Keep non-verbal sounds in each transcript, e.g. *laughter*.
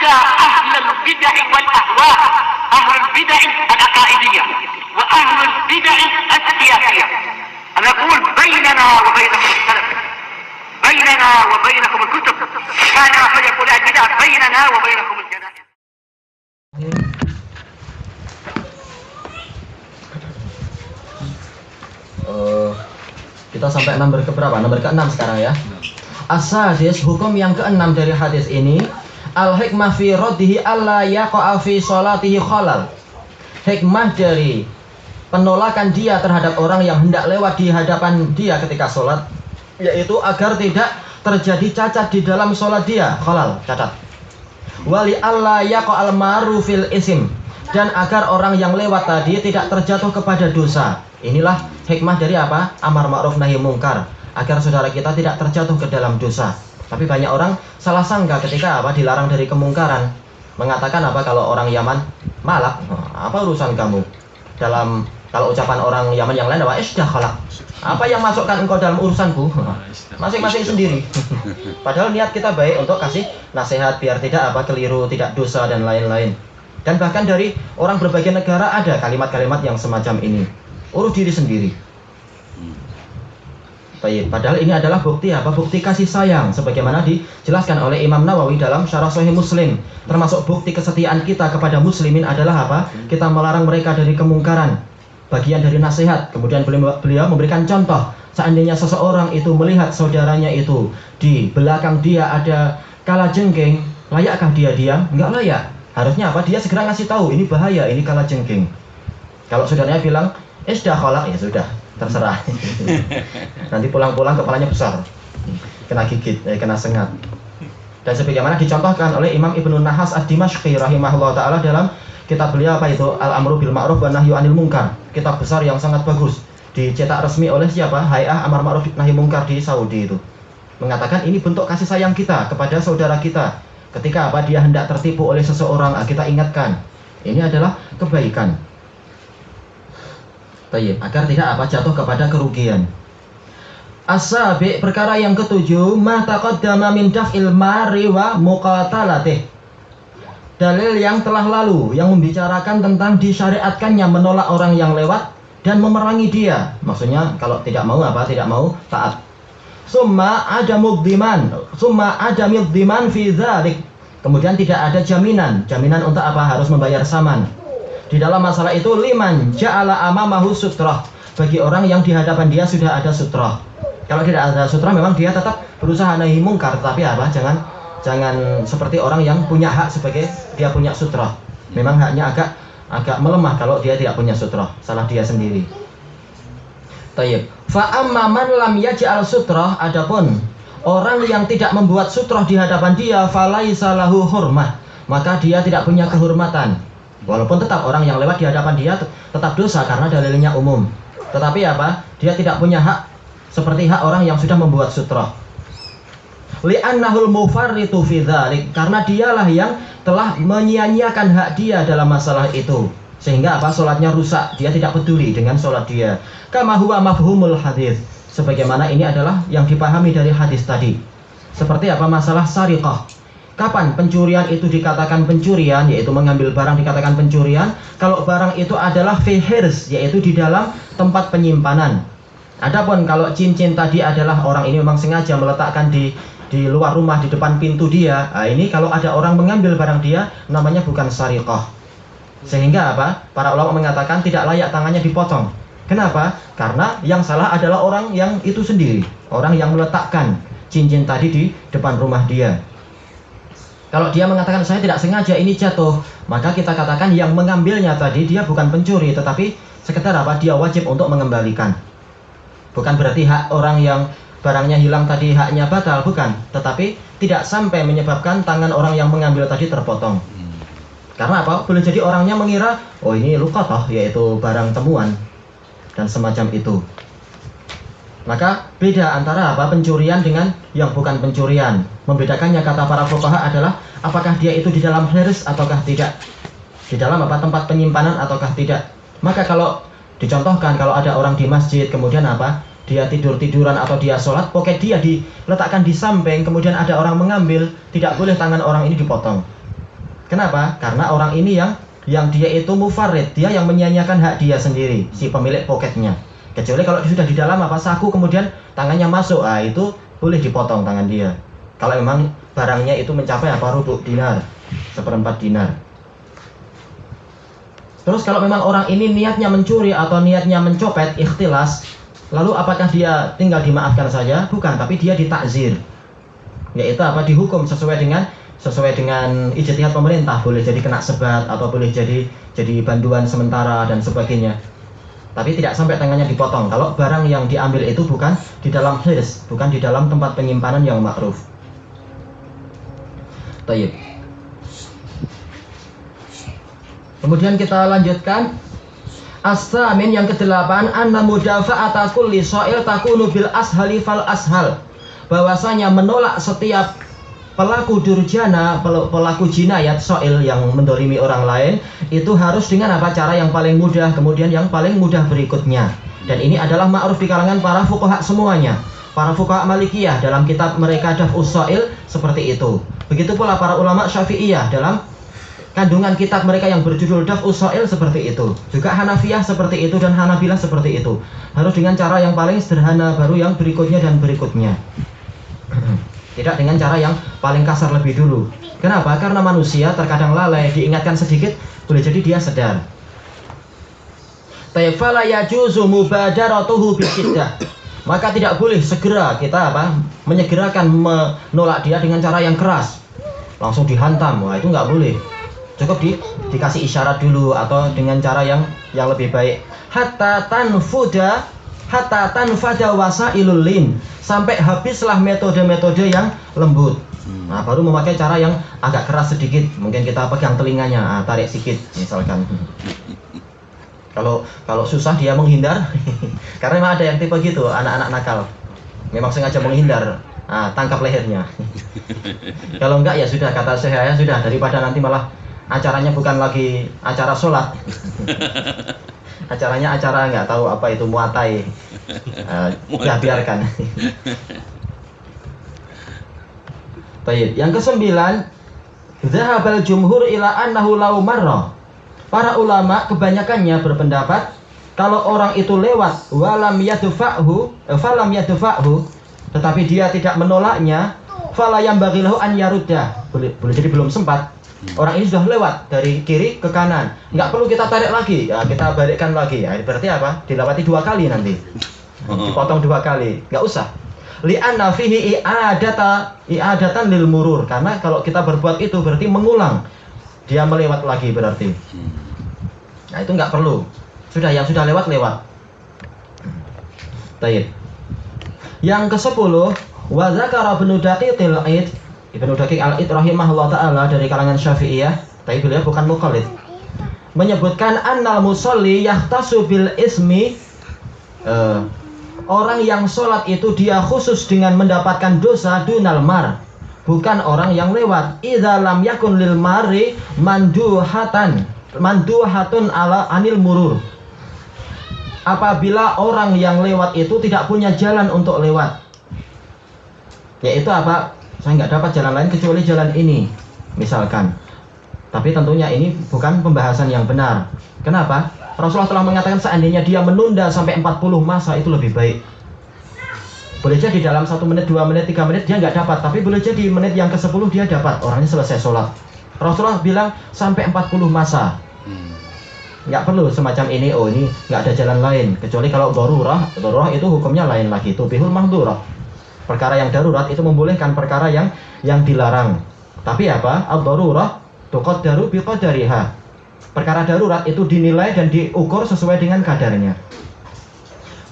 حتى أهل البدع والأهواء أهل البدع العقائدية وأهل البدع السياسية أنا أقول بيننا وبينكم السلف بيننا وبينكم الكتب كان فيقول البدع بيننا وبينكم الجنائز Eh, kita sampai nomor ke berapa? Nomor ke-6 sekarang ya. Asadis hukum yang keenam dari hadis ini al hikmah fi raddihi alla yaqa'a fi salatihi khalal. Hikmah dari penolakan dia terhadap orang yang hendak lewat di hadapan dia ketika sholat yaitu agar tidak terjadi cacat di dalam sholat dia. Khalal cacat. Wali alla yaqa'al maru fil isim. Dan agar orang yang lewat tadi tidak terjatuh kepada dosa. Inilah hikmah dari apa? Amar ma'ruf nahi mungkar. Agar saudara kita tidak terjatuh ke dalam dosa tapi banyak orang salah sangka ketika apa dilarang dari kemungkaran. Mengatakan apa kalau orang Yaman malak apa urusan kamu? Dalam kalau ucapan orang Yaman yang lain apa isdah apa yang masukkan engkau dalam urusanku? *laughs* Masing-masing sendiri. *laughs* Padahal niat kita baik untuk kasih nasihat biar tidak apa keliru tidak dosa dan lain-lain. Dan bahkan dari orang berbagai negara ada kalimat-kalimat yang semacam ini. Urus diri sendiri Padahal ini adalah bukti apa? Bukti kasih sayang sebagaimana dijelaskan oleh Imam Nawawi dalam Syarah Sahih Muslim. Termasuk bukti kesetiaan kita kepada muslimin adalah apa? Kita melarang mereka dari kemungkaran. Bagian dari nasihat. Kemudian beliau, memberikan contoh. Seandainya seseorang itu melihat saudaranya itu di belakang dia ada kala jengking, layakkah dia diam? Enggak layak. Harusnya apa? Dia segera ngasih tahu ini bahaya, ini kala jengking. Kalau saudaranya bilang, "Eh sudah kholak," ya sudah, terserah. Nanti pulang-pulang kepalanya besar. Kena gigit eh, kena sengat. Dan sebagaimana dicontohkan oleh Imam Ibnu Nahas Ad-Dimashqi rahimahullah taala dalam kitab beliau apa itu? Al-Amru bil Ma'ruf wa Nahyu 'anil Munkar. Kitab besar yang sangat bagus. Dicetak resmi oleh siapa? Hay'ah Amar Ma'ruf Nahi Munkar di Saudi itu. Mengatakan ini bentuk kasih sayang kita kepada saudara kita. Ketika apa dia hendak tertipu oleh seseorang ah, kita ingatkan. Ini adalah kebaikan Tayyib, agar tidak apa jatuh kepada kerugian. Asabi perkara yang ketujuh ma taqaddama min daf'il mari wa muqatalatih. Dalil yang telah lalu yang membicarakan tentang disyariatkannya menolak orang yang lewat dan memerangi dia. Maksudnya kalau tidak mau apa? Tidak mau taat. Summa ada muddiman, summa ada muddiman fi dzalik. Kemudian tidak ada jaminan. Jaminan untuk apa? Harus membayar saman di dalam masalah itu liman ja'ala amamahu sutrah. Bagi orang yang di hadapan dia sudah ada sutrah. Kalau tidak ada sutrah memang dia tetap berusaha nahi mungkar. Tapi apa? Jangan jangan seperti orang yang punya hak sebagai dia punya sutrah. Memang haknya agak agak melemah kalau dia tidak punya sutrah. Salah dia sendiri. Tayyib. Fa amma man lam yaj'al sutrah adapun orang yang tidak membuat sutrah di hadapan dia falaisa lahu hurmah. Maka dia tidak punya kehormatan Walaupun tetap orang yang lewat di hadapan dia tetap dosa karena dalilnya umum. Tetapi apa? Dia tidak punya hak seperti hak orang yang sudah membuat sutra. Li'annahul mufarritu fi karena dialah yang telah menyia-nyiakan hak dia dalam masalah itu. Sehingga apa? Salatnya rusak. Dia tidak peduli dengan salat dia. Kama huwa mafhumul hadis. Sebagaimana ini adalah yang dipahami dari hadis tadi. Seperti apa masalah sariqah Kapan pencurian itu dikatakan pencurian, yaitu mengambil barang dikatakan pencurian? Kalau barang itu adalah fihirs, yaitu di dalam tempat penyimpanan. Adapun kalau cincin tadi adalah orang ini memang sengaja meletakkan di di luar rumah di depan pintu dia. Nah, ini kalau ada orang mengambil barang dia, namanya bukan sariqah. Sehingga apa? Para ulama mengatakan tidak layak tangannya dipotong. Kenapa? Karena yang salah adalah orang yang itu sendiri, orang yang meletakkan cincin tadi di depan rumah dia. Kalau dia mengatakan saya tidak sengaja ini jatuh, maka kita katakan yang mengambilnya tadi dia bukan pencuri, tetapi sekedar apa? Dia wajib untuk mengembalikan. Bukan berarti hak orang yang barangnya hilang tadi haknya batal, bukan. Tetapi tidak sampai menyebabkan tangan orang yang mengambil tadi terpotong. Karena apa? Boleh jadi orangnya mengira, oh ini luka toh, yaitu barang temuan dan semacam itu. Maka beda antara apa pencurian dengan yang bukan pencurian. Membedakannya kata para fuqaha adalah apakah dia itu di dalam hirs ataukah tidak. Di dalam apa tempat penyimpanan ataukah tidak. Maka kalau dicontohkan kalau ada orang di masjid kemudian apa dia tidur tiduran atau dia sholat poket dia diletakkan di samping kemudian ada orang mengambil tidak boleh tangan orang ini dipotong Kenapa? Karena orang ini yang yang dia itu mufarid, dia yang menyanyiakan hak dia sendiri, si pemilik poketnya. Kecuali kalau sudah di dalam apa saku kemudian tangannya masuk, ah itu boleh dipotong tangan dia. Kalau memang barangnya itu mencapai apa rubuk dinar, seperempat dinar. Terus kalau memang orang ini niatnya mencuri atau niatnya mencopet, ikhtilas, lalu apakah dia tinggal dimaafkan saja? Bukan, tapi dia ditakzir. Yaitu apa? Dihukum sesuai dengan sesuai dengan ijtihad pemerintah boleh jadi kena sebat atau boleh jadi jadi bantuan sementara dan sebagainya tapi tidak sampai tangannya dipotong. Kalau barang yang diambil itu bukan di dalam hirs bukan di dalam tempat penyimpanan yang makruf. Tayyib. Kemudian kita lanjutkan. As-samin yang kedelapan anna mudafa'ata kulli so'il takunu bil ashali fal ashal. Bahwasanya menolak setiap pelaku durjana, pelaku jinayat, soil yang mendolimi orang lain itu harus dengan apa cara yang paling mudah, kemudian yang paling mudah berikutnya. Dan ini adalah ma'ruf di kalangan para fuqaha semuanya. Para fuqaha Malikiyah dalam kitab mereka Daf'us Soil seperti itu. Begitu pula para ulama Syafi'iyah dalam kandungan kitab mereka yang berjudul Daf'us Soil seperti itu. Juga Hanafiyah seperti itu dan Hanabilah seperti itu. Harus dengan cara yang paling sederhana baru yang berikutnya dan berikutnya. Tidak dengan cara yang paling kasar lebih dulu. Kenapa? Karena manusia terkadang lalai, diingatkan sedikit, boleh jadi dia sedar. Yajuzu mubadaratuhu. Maka tidak boleh segera kita apa? menyegerakan menolak dia dengan cara yang keras. Langsung dihantam. Wah, itu nggak boleh. Cukup di, dikasih isyarat dulu atau dengan cara yang yang lebih baik. Hatta tanfuda hatta tanfada wasailul lin sampai habislah metode-metode yang lembut. Hmm. Nah, baru memakai cara yang agak keras sedikit. Mungkin kita pegang telinganya, nah, tarik sedikit misalkan. Kalau kalau susah dia menghindar, *laughs* karena memang ada yang tipe gitu, anak-anak nakal. Memang sengaja menghindar, nah, tangkap lehernya. *laughs* kalau enggak ya sudah kata saya ya sudah daripada nanti malah acaranya bukan lagi acara sholat. *laughs* acaranya acara nggak tahu apa itu muatai uh, *laughs* ya biarkan *laughs* Baik, yang kesembilan Zahabal jumhur ila annahu lau marra. Para ulama kebanyakannya berpendapat kalau orang itu lewat walam yadfa'hu, eh, falam yadfa'hu, tetapi dia tidak menolaknya, fala yang bagilahu an yarudda. Boleh, boleh jadi belum sempat Orang ini sudah lewat dari kiri ke kanan, nggak perlu kita tarik lagi, ya kita balikkan lagi. Ya, berarti apa? Dilewati dua kali nanti, oh. dipotong dua kali, nggak usah. Li'anna fihi i'adata i'adatan lil murur. Karena kalau kita berbuat itu berarti mengulang. Dia melewat lagi berarti. Nah, itu nggak perlu. Sudah yang sudah lewat lewat. Baik. Yang ke-10, wa zakara ibnu daqiqil Ibnu Daqiq al-Id rahimahullah taala dari kalangan Syafi'iyah, tapi beliau bukan mukallid. Menyebutkan annal musalli yahtasu bil ismi uh, orang yang sholat itu dia khusus dengan mendapatkan dosa dunal mar bukan orang yang lewat. Idza lam yakun lil mari manduhatan manduhatun ala anil murur. Apabila orang yang lewat itu tidak punya jalan untuk lewat yaitu apa saya nggak dapat jalan lain kecuali jalan ini misalkan. Tapi tentunya ini bukan pembahasan yang benar. Kenapa? Rasulullah telah mengatakan seandainya dia menunda sampai 40 masa itu lebih baik. Boleh jadi dalam satu menit, dua menit, tiga menit dia nggak dapat. Tapi boleh jadi menit yang ke 10 dia dapat. Orangnya selesai sholat. Rasulullah bilang sampai 40 masa. Nggak perlu semacam ini oh ini nggak ada jalan lain. Kecuali kalau darurah darurah itu hukumnya lain lagi. Itu bihul mahdurah perkara yang darurat itu membolehkan perkara yang yang dilarang. Tapi apa? Ad-darurah tuqaddaru biqadariha. Perkara darurat itu dinilai dan diukur sesuai dengan kadarnya.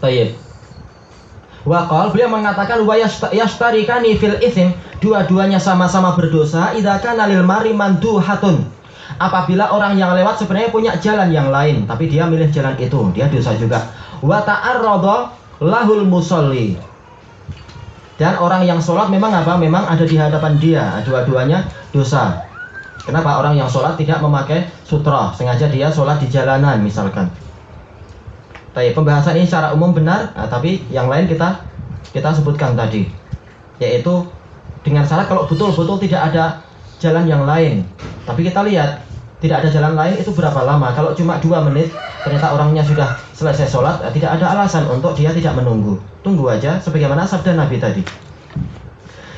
Baik. Waqal beliau mengatakan wa yashtarikani fil ithm dua-duanya sama-sama berdosa idza kana lil mari manduhatun. Apabila orang yang lewat sebenarnya punya jalan yang lain tapi dia milih jalan itu, dia dosa juga. Wa ta'arrada lahul musalli dan orang yang sholat memang apa? Memang ada di hadapan dia. Dua-duanya dosa. Kenapa orang yang sholat tidak memakai sutra? Sengaja dia sholat di jalanan misalkan. Tapi pembahasan ini secara umum benar, nah, tapi yang lain kita kita sebutkan tadi, yaitu dengan syarat kalau betul-betul tidak ada jalan yang lain. Tapi kita lihat tidak ada jalan lain itu berapa lama? Kalau cuma dua menit ternyata orangnya sudah selesai sholat, eh, tidak ada alasan untuk dia tidak menunggu. Tunggu aja, sebagaimana sabda Nabi tadi.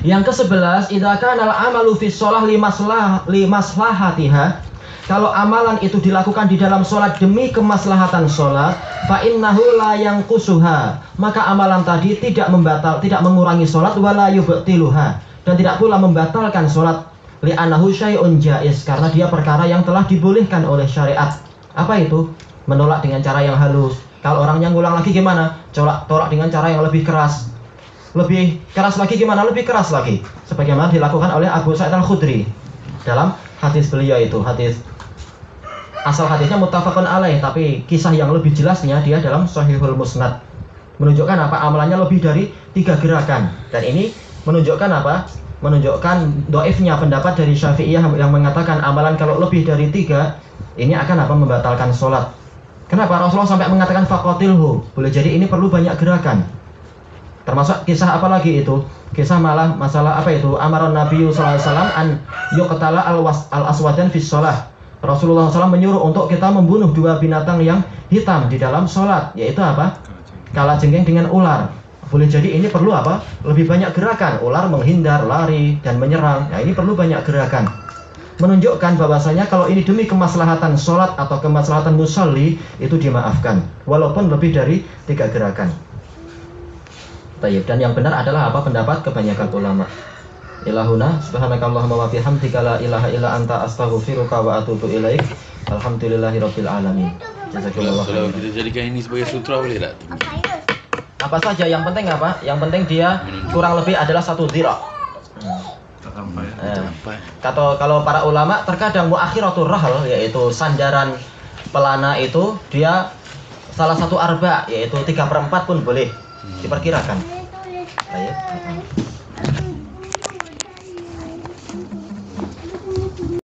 Yang ke-11, idza kana al-amalu fi shalah limaslah limaslahatiha. Kalau amalan itu dilakukan di dalam sholat demi kemaslahatan sholat, fa innahu la yanqusuha. Maka amalan tadi tidak membatal, tidak mengurangi sholat wala yubtiluha dan tidak pula membatalkan sholat li'annahu syai'un jaiz karena dia perkara yang telah dibolehkan oleh syariat. Apa itu? Menolak dengan cara yang halus. Kalau orangnya ngulang lagi gimana? Colak tolak dengan cara yang lebih keras. Lebih keras lagi gimana? Lebih keras lagi. Sebagaimana dilakukan oleh Abu Sa'id Al-Khudri dalam hadis beliau itu, hadis asal hadisnya muttafaqun alaih tapi kisah yang lebih jelasnya dia dalam Sahihul Musnad menunjukkan apa amalannya lebih dari tiga gerakan dan ini menunjukkan apa menunjukkan doifnya pendapat dari Syafi'iyah yang mengatakan amalan kalau lebih dari tiga ini akan apa membatalkan sholat kenapa Rasulullah sampai mengatakan fakotilhu boleh jadi ini perlu banyak gerakan. Termasuk kisah apa lagi itu? Kisah malah masalah apa itu? Amaran Nabi SAW an yuqtala al, al aswadan fi sholah Rasulullah SAW menyuruh untuk kita membunuh dua binatang yang hitam di dalam sholat yaitu apa? Kala jengking dengan ular. Boleh jadi ini perlu apa? Lebih banyak gerakan. Ular menghindar lari dan menyerang. Nah ini perlu banyak gerakan menunjukkan bahwasanya kalau ini demi kemaslahatan sholat atau kemaslahatan musalli itu dimaafkan. Walaupun lebih dari tiga gerakan. Tayyip. dan yang benar adalah apa pendapat kebanyakan ulama? Ilahuna subhanakallahumma wa bihamdika la ilaha illa anta astaghfiruka wa atubu ilaik. Alhamdulillahirabbil alamin. Jazakallahu khairan. Kita jadikan ini sebagai sutra boleh tak? apa saja? Yang penting apa? Yang penting dia kurang lebih adalah satu zira Eh, kata kalau para ulama terkadang muakhiratul rahal yaitu sandaran pelana itu dia salah satu arba yaitu tiga perempat pun boleh diperkirakan. Ayo.